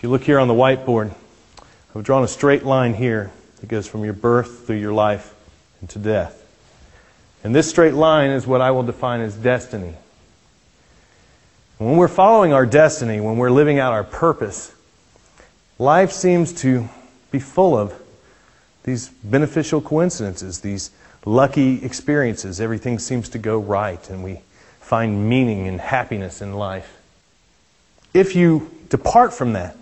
If you look here on the whiteboard, I've drawn a straight line here that goes from your birth through your life and to death. And this straight line is what I will define as destiny. When we're following our destiny, when we're living out our purpose, life seems to be full of these beneficial coincidences, these lucky experiences. Everything seems to go right, and we find meaning and happiness in life. If you depart from that,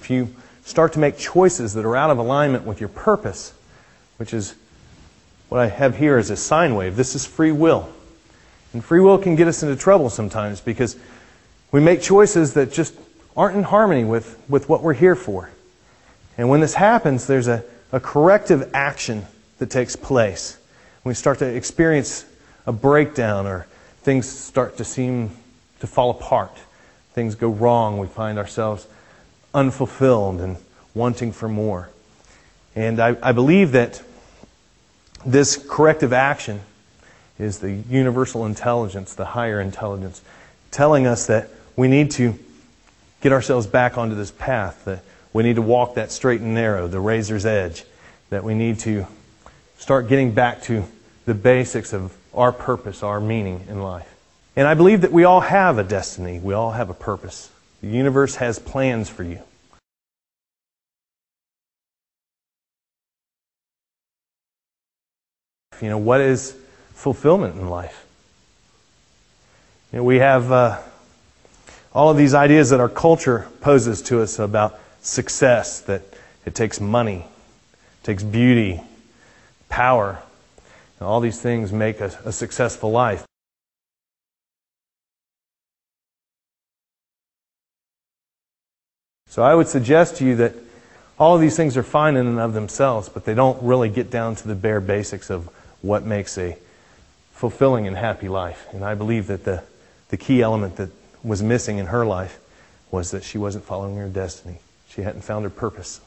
if you start to make choices that are out of alignment with your purpose, which is what I have here as a sine wave, this is free will. And free will can get us into trouble sometimes because we make choices that just aren't in harmony with, with what we're here for. And when this happens, there's a, a corrective action that takes place. We start to experience a breakdown or things start to seem to fall apart. Things go wrong. We find ourselves unfulfilled and wanting for more. And I, I believe that this corrective action is the universal intelligence, the higher intelligence, telling us that we need to get ourselves back onto this path, that we need to walk that straight and narrow, the razor's edge, that we need to start getting back to the basics of our purpose, our meaning in life. And I believe that we all have a destiny, we all have a purpose. The universe has plans for you. You know, what is fulfillment in life? You know, we have uh, all of these ideas that our culture poses to us about success, that it takes money, it takes beauty, power. And all these things make a, a successful life. So I would suggest to you that all of these things are fine in and of themselves, but they don't really get down to the bare basics of what makes a fulfilling and happy life. And I believe that the, the key element that was missing in her life was that she wasn't following her destiny. She hadn't found her purpose.